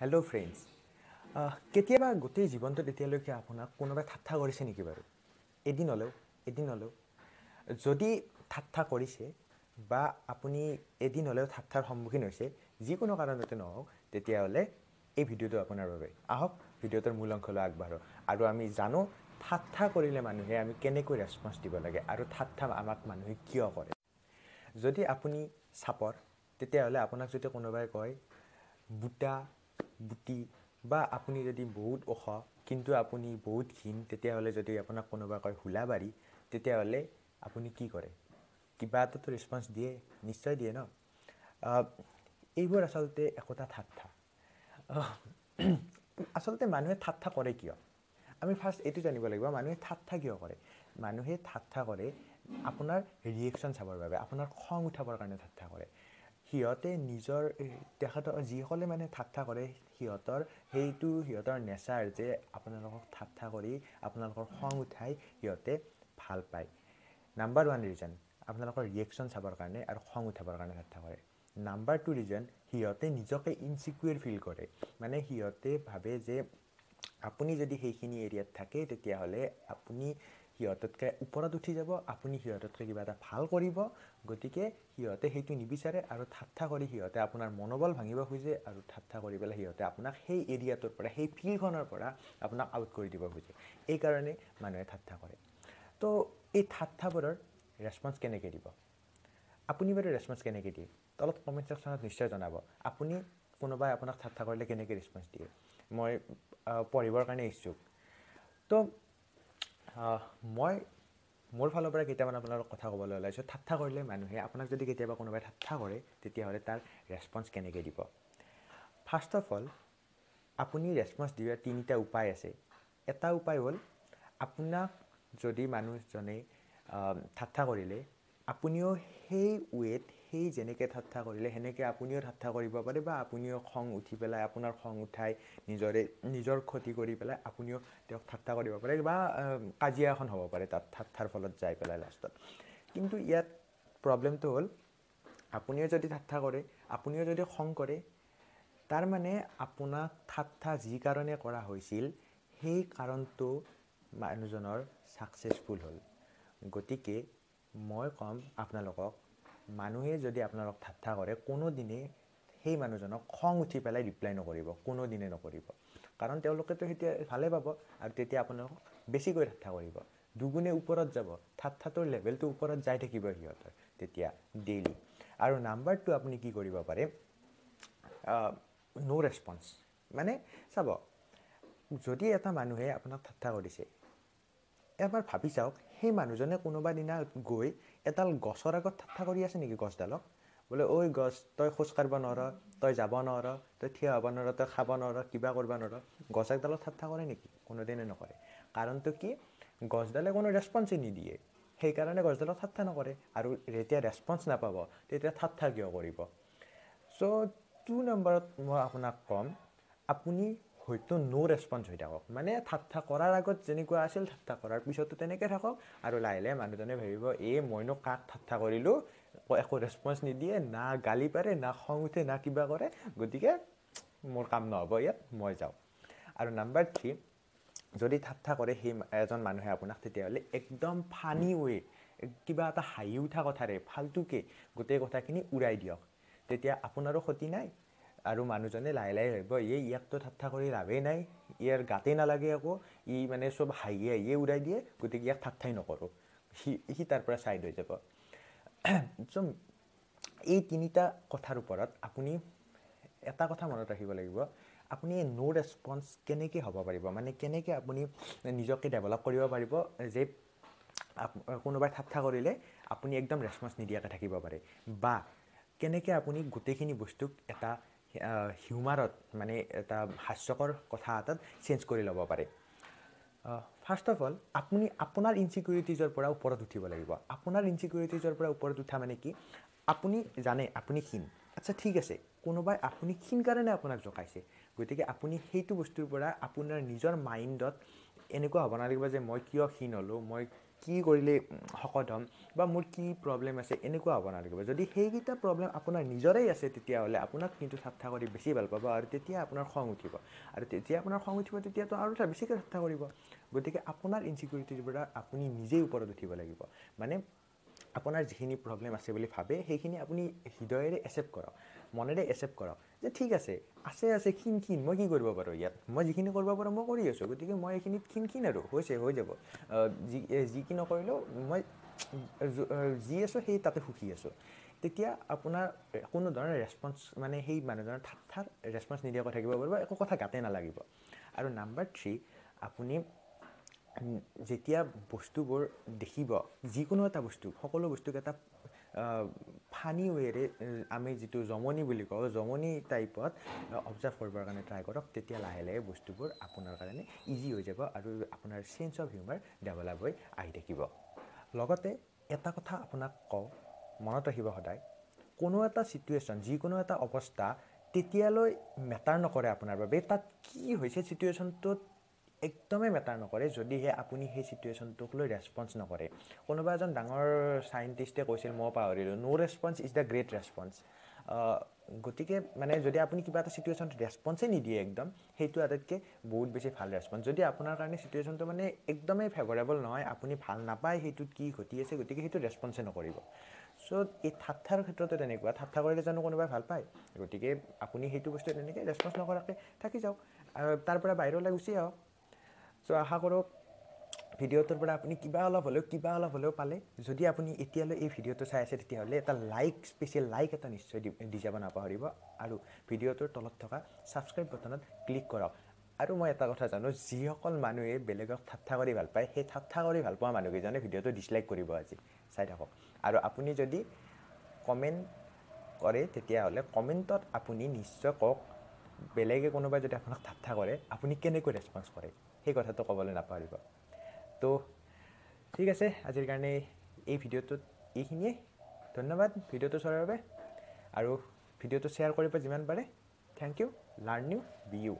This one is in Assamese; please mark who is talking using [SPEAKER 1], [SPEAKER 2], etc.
[SPEAKER 1] হেল্ল' ফ্ৰেণ্ডছ কেতিয়াবা গোটেই জীৱনটোত এতিয়ালৈকে আপোনাক কোনোবাই ঠাট্টা কৰিছে নেকি বাৰু? এদিন হ'লেও এদিন হ'লেও। যদি ঠাট্টা কৰিছে বা আপুনি এদিন হ'লেও ঠাট্টাৰ সন্মুখীন হৈছে যিকোনো কাৰণতে নহওক তেতিয়াহ'লে এই ভিডিঅ'টো আপোনাৰ বাবে। আহক ভিডিঅ'টোৰ মূল অংশলৈ আগবাঢ়োঁ। আৰু আমি জানো ঠাট্টা কৰিলে মানুহে আমি কেনেকৈ ৰেচপঞ্চ দিব লাগে আৰু ঠাট্টা আমাক মানুহে কিয় কৰে। যদি আপুনি চাপৰ তেতিয়াহ'লে আপোনাক যদি কোনোবাই কয় বুটা বুটি বা আপুনি যদি বহুত ওখ কিন্তু আপুনি বহুত ক্ষীণ তেতিয়াহ'লে যদি আপোনাক কোনোবাই কয় হোলাবাৰী তেতিয়াহ'লে আপুনি কি কৰে? কিবা এটাতো ৰেচপঞ্চ দিয়ে নিশ্চয় দিয়ে ন? এইবোৰ আচলতে একোটা ঠাট্টা। আচলতে মানুহে ঠাট্টা কৰে কিয়? আমি ফাৰ্ষ্ট এইটো জানিব লাগিব মানুহে ঠাট্টা কিয় কৰে? মানুহে ঠাট্টা কৰে আপোনাৰ ৰিয়েকশ্যন চাবৰ বাবে আপোনাৰ খং উঠাবৰ কাৰণে ঠাট্টা কৰে। সিহঁতে নিজৰ তেখেতৰ যিসকলে মানে ঠাট্টা কৰে সিহঁতৰ সেইটো সিহঁতৰ নেচাৰ যে আপোনালোকক ঠাট্টা কৰি আপোনালোকৰ খং উঠাই সিহঁতে ভাল পায়। নাম্বাৰ ওৱান ৰিজন আপোনালোকৰ ৰিয়েকশ্যন চাবৰ কাৰণে আৰু খং উঠাবৰ কাৰণে ঠাট্টা কৰে। নাম্বাৰ টু ৰিজন সিহঁতে নিজকে ইনচিকিউৰ ফিল কৰে। মানে সিহঁতে ভাবে যে আপুনি যদি সেইখিনি এৰিয়াত থাকে তেতিয়াহ'লে আপুনি সিহঁততকৈ ওপৰত উঠি যাব আপুনি সিহঁততকৈ কিবা এটা ভাল কৰিব গতিকে সিহঁতে সেইটো নিবিচাৰে আৰু ঠাট্টা কৰি সিহঁতে আপোনাৰ মনোবল ভাঙিব খোজে আৰু ঠাট্টা কৰি পেলাই সিহঁতে আপোনাক সেই এৰিয়াটোৰ পৰা সেই ফিল্ডখনৰ পৰা আপোনাক আউট কৰি দিব খোজে। এইকাৰণে মানুহে ঠাট্টা কৰে। তো এই ঠাট্টাবোৰৰ ৰেচপঞ্চ কেনেকৈ দিব? আপুনি বাৰু ৰেচপঞ্চ কেনেকৈ দিয়ে? তলত কমেণ্ট ছেকশ্যনত নিশ্চয় জনাব। আপুনি কোনোবাই আপোনাক ঠাট্টা কৰিলে কেনেকৈ ৰেচপঞ্চ দিয়ে? মই পঢ়িবৰ কাৰণে ইচ্ছুক। তো মই মোৰ ফালৰ পৰা কেইটামান আপোনালোকক কথা ক'বলৈ ওলাইছোঁ ঠাট্টা কৰিলে মানুহে আপোনাক যদি কেতিয়াবা কোনোবাই ঠাট্টা কৰে তেতিয়াহ'লে তাৰ ৰেচপঞ্চ কেনেকৈ দিব? ফাৰ্ষ্ট অফ অল আপুনি ৰেচপঞ্চ দিয়াৰ তিনিটা উপায় আছে। এটা উপায় হ'ল আপোনাক যদি মানুহজনে ঠাট্টা কৰিলে আপুনিও সেই ৱেত সেই যেনেকৈ ঠাট্টা কৰিলে সেনেকৈ আপুনিও ঠাট্টা কৰিব পাৰে বা আপুনিও খং উঠি পেলাই আপোনাৰ খং উঠাই নিজৰে নিজৰ ক্ষতি কৰি পেলাই আপুনিও তেওঁক ঠাট্টা কৰিব পাৰে বা কাজিয়া এখন হ'ব পাৰে তাত ঠাট্টাৰ ফলত যাই পেলাই লাষ্টত। কিন্তু ইয়াত প্ৰব্লেমটো হ'ল আপুনিও যদি ঠাট্টা কৰে আপুনিও যদি খং কৰে তাৰমানে আপোনাক ঠাট্টা যি কাৰণে কৰা হৈছিল সেই কাৰণটো মানুহজনৰ ছাকচেছফুল হ'ল। গতিকে মই ক'ম আপোনালোকক মানুহে যদি আপোনালোক ঠাট্টা কৰে কোনোদিনে সেই মানুহজনক খং উঠি পেলাই ৰিপ্লাই নকৰিব কোনোদিনে নকৰিব। কাৰণ তেওঁলোকেতো তেতিয়া ভালে পাব আৰু তেতিয়া আপোনালোকক বেছিকৈ ঠাট্টা কৰিব। দুগুণে ওপৰত যাব ঠাট্টাটোৰ লেভেলটো ওপৰত যাই থাকিব সিহঁতৰ তেতিয়া ডেইলি আৰু নাম্বাৰ টু আপুনি কি কৰিব পাৰে ন' ৰেচপন্স মানে চাব যদি এটা মানুহে আপোনাক ঠাট্টা কৰিছে এবাৰ ভাবি চাওক সেই মানুহজনে কোনোবা দিনা গৈ এডাল গছৰ আগত ঠাট্টা কৰি আছে নেকি গছডালক? বোলে ঐ গছ তই খোজ কাঢ়িব নোৱাৰ তই যাব নোৱাৰ তই থিয় হ'ব নোৱাৰ তই খাব নোৱাৰ কিবা কৰিব নোৱাৰ গছ একডালত ঠাট্টা কৰে নেকি? কোনোদিনে নকৰে। কাৰণটো কি? গছডালে কোনো ৰেচপন্সেই নিদিয়ে। সেইকাৰণে গছডালত ঠাট্টা নকৰে। আৰু যেতিয়া ৰেচপন্স নাপাব তেতিয়া ঠাট্টা কিয় কৰিব? চ' টু নম্বৰত মই আপোনাক ক'ম আপুনি হয়তো ন' ৰেচপন্স হৈ থাকক। মানে ঠাট্টা কৰাৰ আগত যেনেকুৱা আছিল ঠাট্টা কৰাৰ পিছতো তেনেকৈ থাকক আৰু লাহে লাহে মানুহজনে ভাবিব এই মইনো কাক ঠাট্টা কৰিলোঁ? একো ৰেচপন্স নিদিয়ে না গালি পাৰে না খং উঠে না কিবা কৰে। গতিকে মোৰ কাম নহ'ব ইয়াত মই যাওঁ। আৰু নাম্বাৰ থ্ৰী যদি ঠাট্টা কৰে সেই এজন মানুহে আপোনাক তেতিয়াহ'লে একদম ফানি ৱে কিবা এটা হাঁহি উঠা কথাৰে ফাল্টুকৈ গোটেই কথাখিনি উৰাই দিয়ক। তেতিয়া আপোনাৰো ক্ষতি নাই। আৰু মানুহজনে লাহে লাহে ভাবিব এই ইয়াকতো ঠাট্টা কৰি লাভেই নাই ইয়াৰ গাতেই নালাগে আকৌ ই মানে চব হাঁহিয়ে হাঁহিয়ে উৰাই দিয়ে গতিকে ইয়াক ঠাট্টাই নকৰোঁ। সি সি তাৰ পৰা ছাইড হৈ যাব। চ' এই তিনিটা কথাৰ ওপৰত আপুনি এটা কথা মনত ৰাখিব লাগিব আপুনি ন' ৰেচপন্স কেনেকৈ হ'ব পাৰিব? মানে কেনেকৈ আপুনি নিজকে ডেভেলপ কৰিব পাৰিব যে কোনোবাই ঠাট্টা কৰিলে আপুনি একদম ৰেচপন্স নিদিয়াকৈ থাকিব পাৰে বা কেনেকৈ আপুনি গোটেইখিনি বস্তুক এটা হিউমাৰত মানে এটা হাস্যকৰ কথা এটাত চেঞ্জ কৰি ল'ব পাৰে। ফাৰ্ষ্ট অফ অল আপুনি আপোনাৰ ইনচিকিউৰিটিজৰ পৰা ওপৰত উঠিব লাগিব। আপোনাৰ ইনচিকিউৰিটিজৰ পৰা ওপৰত উঠা মানে কি? আপুনি জানে আপুনি ক্ষীণ। আচ্ছা ঠিক আছে কোনোবাই আপুনি ক্ষীণ কাৰণে আপোনাক জকাইছে। গতিকে আপুনি সেইটো বস্তুৰ পৰা আপোনাৰ নিজৰ মাইণ্ডত এনেকুৱা হ'ব নালাগিব যে মই কিয় ক্ষীণ হ'লোঁ মই কি কৰিলে শকত হ'ম বা মোৰ কি প্ৰব্লেম আছে এনেকুৱা হ'ব নালাগিব। যদি সেইকেইটা প্ৰব্লেম আপোনাৰ নিজৰেই আছে তেতিয়াহ'লে আপোনাক কিন্তু ঠাট্টা কৰি বেছি ভাল পাব আৰু তেতিয়া আপোনাৰ খং উঠিব। আৰু যেতিয়া আপোনাৰ খং উঠিব তেতিয়াতো আৰু বেছিকৈ ঠাট্টা কৰিব। গতিকে আপোনাৰ ইনচিকিউৰিটিৰ পৰা আপুনি নিজেই ওপৰত উঠিব লাগিব। মানে আপোনাৰ যিখিনি প্ৰব্লেম আছে বুলি ভাবে সেইখিনি আপুনি হৃদয়েৰে একচেপ্ট কৰক মনেৰে একচেপ্ট কৰক। যে ঠিক আছে আছে আছে ক্ষীণ ক্ষীণ মই কি কৰিব পাৰোঁ ইয়াত? মই যিখিনি কৰিব পাৰোঁ মই কৰি আছোঁ। গতিকে মই এইখিনিত ক্ষীণ ক্ষীণ আৰু হৈছে হৈ যাব। যি যি কি নকৰিলেও মই যি আছোঁ সেই তাতে সুখী আছোঁ। তেতিয়া আপোনাৰ কোনো ধৰণৰ ৰেচপঞ্চ মানে সেই মানুহজনৰ ঠাৰ ৰেচপঞ্চ নিদিয়াকৈ থাকিব পাৰিব একো কথা গাতে নালাগিব। আৰু নাম্বাৰ থ্ৰী আপুনি যেতিয়া বস্তুবোৰ দেখিব যিকোনো এটা বস্তু সকলো বস্তুক এটা ফানি ৱেৰে আমি যিটো জমনি বুলি কওঁ জমনি টাইপত অবজাৰ্ভ কৰিবৰ কাৰণে ট্ৰাই কৰক তেতিয়া লাহে লাহে বস্তুবোৰ আপোনাৰ কাৰণে ইজি হৈ যাব আৰু আপোনাৰ চেঞ্চ অফ হিউমাৰ ডেভেলপ হৈ আহি থাকিব। লগতে এটা কথা আপোনাক কওঁ মনত ৰাখিব সদায় কোনো এটা চিটুৱেশ্যন যিকোনো এটা অৱস্থা তেতিয়ালৈ মেটাৰ নকৰে আপোনাৰ বাবে তাত কি হৈছে চিটুৱেশ্যনটোত একদমেই মেটাৰ নকৰে যদিহে আপুনি সেই চিটুৱেশ্যনটোক লৈ ৰেচপঞ্চ নকৰে। কোনোবা এজন ডাঙৰ চাইণ্টিষ্টে কৈছিল মই পাহৰিলোঁ। No' response is the great response গতিকে মানে যদি আপুনি কিবা এটা চিটুৱেশ্যনত ৰেচপঞ্চেই নিদিয়ে একদম সেইটো আটাইতকৈ বহুত বেছি ভাল ৰেচপঞ্চ যদি আপোনাৰ কাৰণে চিটুৱেশ্যনটো মানে একদমেই ফেভৰেবল নহয় আপুনি ভাল নাপায় সেইটোত কি ঘটি আছে গতিকে সেইটো ৰেচপঞ্চে নকৰিব। চ' এই ঠাট্টাৰ ক্ষেত্ৰতে তেনেকুৱা। ঠাট্টা কৰিলে জানো কোনোবাই ভাল পায়? গতিকে আপুনি সেইটো বস্তু তেনেকৈ ৰেচপঞ্চ নকৰাকৈ থাকি যাওক। আৰু তাৰ পৰা বাহিৰলৈ গুচি আহক। চ' আশা কৰোঁ ভিডিঅ'টোৰ পৰা আপুনি কিবা অলপ হ'লেও কিবা অলপ হ'লেও পালে। যদি আপুনি এতিয়ালৈ এই ভিডিঅ'টো চাই আছে তেতিয়াহ'লে এটা লাইক স্পেচিয়েল লাইক এটা নিশ্চয় দি যাব নাপাহৰিব। আৰু ভিডিঅ'টোৰ তলত থকা ছাবস্ক্ৰাইব বটনত ক্লিক কৰক। আৰু মই এটা কথা জানো যিসকল মানুহে বেলেগক ঠাট্টা কৰি ভাল পায় সেই ঠাট্টা কৰি ভাল পোৱা মানুহকেইজনে ভিডিঅ'টো ডিছলাইক কৰিব আজি। চাই থাকক। আৰু আপুনি যদি কমেণ্ট কৰে তেতিয়াহ'লে কমেণ্টত আপুনি নিশ্চয় কওক বেলেগে কোনোবাই যদি আপোনাক ঠাট্টা কৰে আপুনি কেনেকৈ ৰেচপঞ্চ কৰে? সেই কথাটো ক'বলৈ নাপাহৰিব। তো ঠিক আছে আজিৰ কাৰণে এই ভিডিঅ'টোত এইখিনিয়ে। ধন্যবাদ ভিডিঅ'টো চোৱাৰ বাবে। আৰু ভিডিঅ'টো শ্বেয়াৰ কৰিব যিমান পাৰে। Thank you learn you be you